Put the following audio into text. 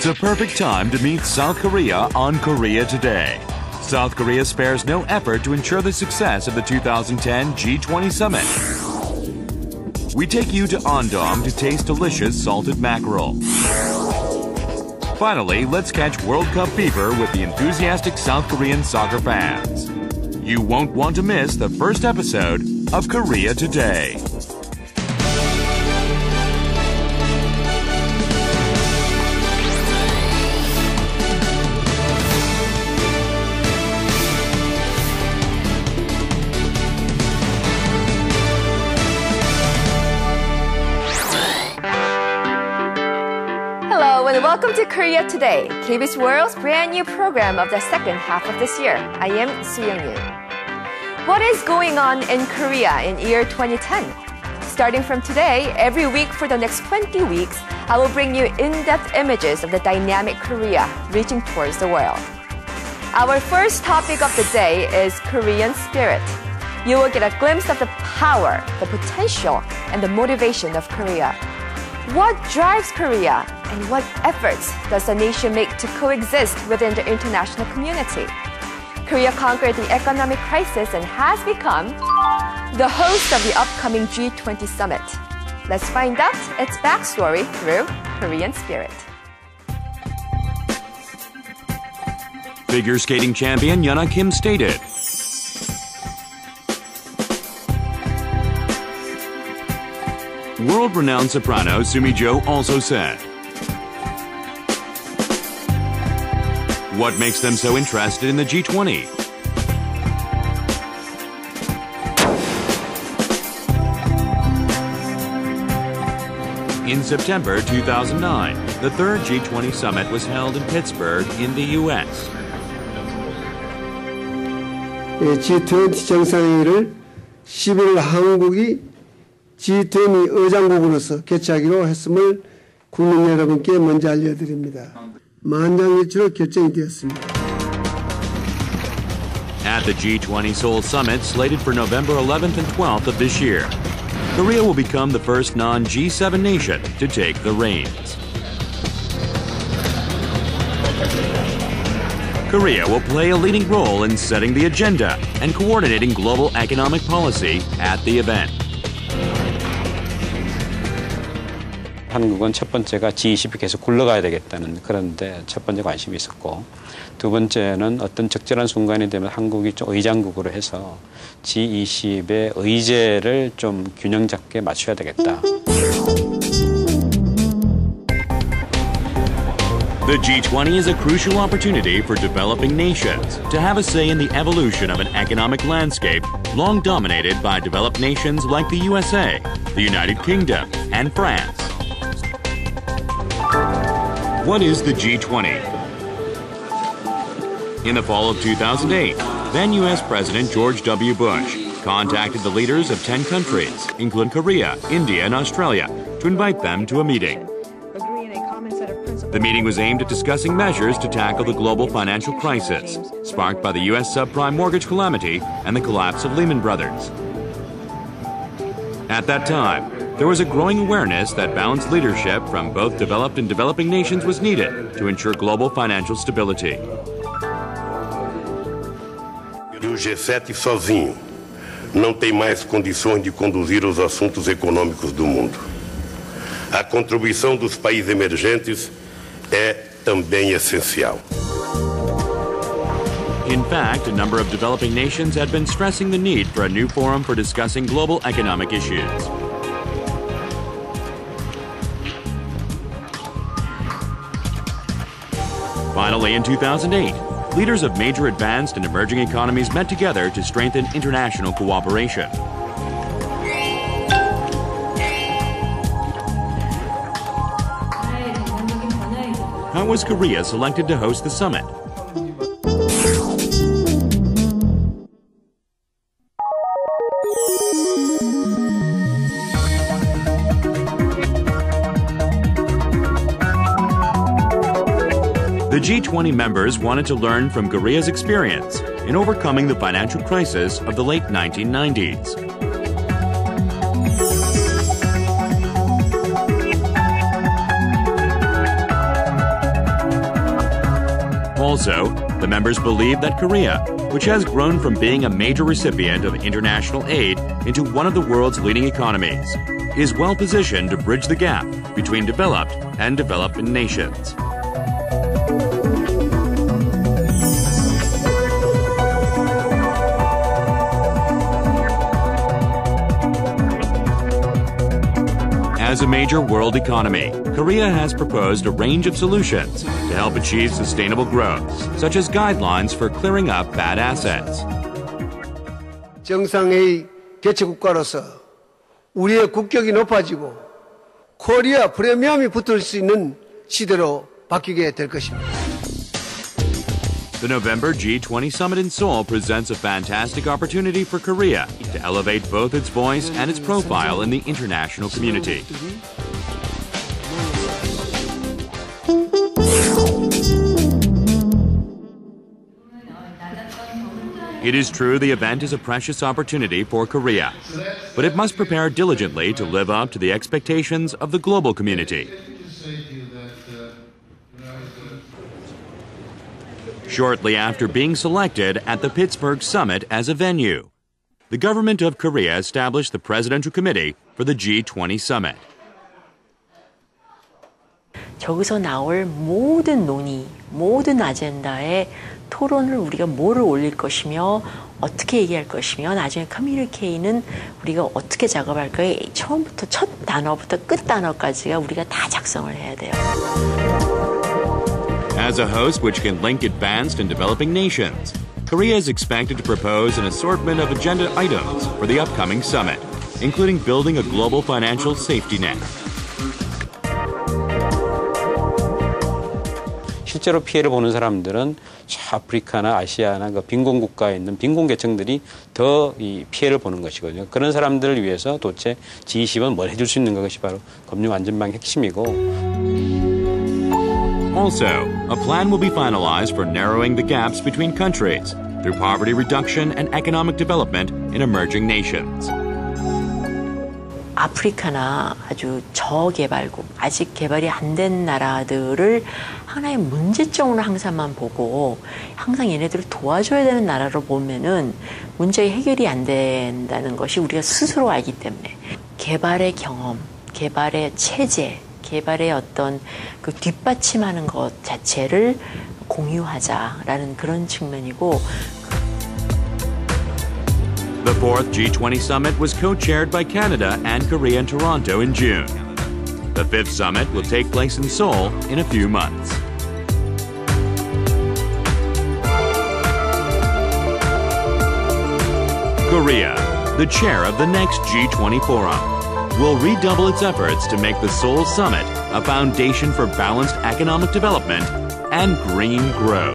It's a perfect time to meet South Korea on Korea Today. South Korea spares no effort to ensure the success of the 2010 G20 summit. We take you to Andong to taste delicious salted mackerel. Finally, let's catch World Cup fever with the enthusiastic South Korean soccer fans. You won't want to miss the first episode of Korea Today. And welcome to Korea Today, KBS World's brand new program of the second half of this year. I am Soo Young-yun. What is going on in Korea in year 2010? Starting from today, every week for the next 20 weeks, I will bring you in-depth images of the dynamic Korea reaching towards the world. Our first topic of the day is Korean spirit. You will get a glimpse of the power, the potential, and the motivation of Korea. What drives Korea and what efforts does the nation make to coexist within the international community? Korea conquered the economic crisis and has become the host of the upcoming G20 summit. Let's find out its backstory through Korean spirit. Figure skating champion Yuna Kim stated, World renowned soprano Sumi Jo also said, What makes them so interested in the G20? In September 2009, the third G20 summit was held in Pittsburgh in the U.S. G20 정상회의를 11월 한국이 G20 의장국으로서 개최하기로 했음을 국민 여러분께 먼저 알려드립니다. 만장일치로 결정이 되었습니다. At the G20 Seoul Summit slated for November 11th and 12th of this year, Korea will become the first non G7 nation to take the reins. Korea will play a leading role in setting the agenda and coordinating global economic policy at the event. 한국은 첫 번째가 G20이 계속 굴러가야 되겠다는 그런데 첫 번째 관심이 있었고 두 번째는 어떤 적절한 순간이 되면 한국이 좀 의장국으로 해서 G20의 의제를 좀 균형 잡게 맞춰야 되겠다. The G20 is a crucial opportunity for developing nations to have a say in the evolution of an economic landscape long dominated by developed nations like the USA, the United Kingdom, and France. What is the G20? In the fall of 2008, then U.S. President George W. Bush contacted the leaders of 10 countries, including Korea, India, and Australia, to invite them to a meeting. The meeting was aimed at discussing measures to tackle the global financial crisis, sparked by the U.S. subprime mortgage calamity and the collapse of Lehman Brothers. At that time, there was a growing awareness that balanced leadership from both developed and developing nations was needed to ensure global financial stability. O G7 sozinho não tem mais condições de conduzir os assuntos econômicos do mundo. A contribuição dos países emergentes é também essencial. In fact, a number of developing nations had been stressing the need for a new forum for discussing global economic issues. Finally, in 2008, leaders of major advanced and emerging economies met together to strengthen international cooperation. How was Korea selected to host the summit? The G20 members wanted to learn from Korea's experience in overcoming the financial crisis of the late 1990s. Also, the members believe that Korea, which has grown from being a major recipient of international aid into one of the world's leading economies, is well positioned to bridge the gap between developed and developing nations. As a major world economy, Korea has proposed a range of solutions to help achieve sustainable growth, such as guidelines for clearing up bad assets. 정상회의 개최국가로서 우리의 국격이 높아지고 코리아 프리미엄이 붙을 수 있는 시대로 바뀌게 될 것입니다. The November G20 summit in Seoul presents a fantastic opportunity for Korea to elevate both its voice and its profile in the international community. It is true the event is a precious opportunity for Korea, but it must prepare diligently to live up to the expectations of the global community. Shortly after being selected at the Pittsburgh summit as a venue, the government of Korea established the Presidential Committee for the G20 summit. 저기서 나올 모든 논의, 모든 아젠다에 토론을 우리가 뭐를 올릴 것이며 어떻게 얘기할 것이며 나중에 커뮤니케이는 우리가 어떻게 작업할까요? 처음부터 첫 단어부터 끝 단어까지가 우리가 다 작성을 해야 돼요. As a host which can link advanced and developing nations, Korea is expected to propose an assortment of agenda items for the upcoming summit, including building a global financial safety net. 실제로 피해를 보는 사람들은 저 아프리카나 아시아나 그 빈곤 국가에 있는 빈곤 계층들이 더 이 피해를 보는 것이거든요. 그런 사람들을 위해서 도대체 G20은 뭘 해줄 수 있는 것이 바로 금융 안전망의 핵심이고. Also, a plan will be finalized for narrowing the gaps between countries through poverty reduction and economic development in emerging nations. 아프리카나 아주 저개발국, 아직 개발이 안 된 나라들을 하나의 문제점으로 항상만 보고 항상 얘네들을 도와줘야 되는 나라로 보면은 문제가 해결이 안 된다는 것이 우리가 스스로 알기 때문에 개발의 경험, 개발의 체제, 개발의 어떤 그 뒷받침하는 것 자체를 공유하자라는 그런 측면이고 The fourth G20 summit was co chaired by Canada and Korea in Toronto in June. The fifth summit will take place in Seoul in a few months. Korea, the chair of the next G20 forum, will redouble its efforts to make the Seoul summit a foundation for balanced economic development and green growth.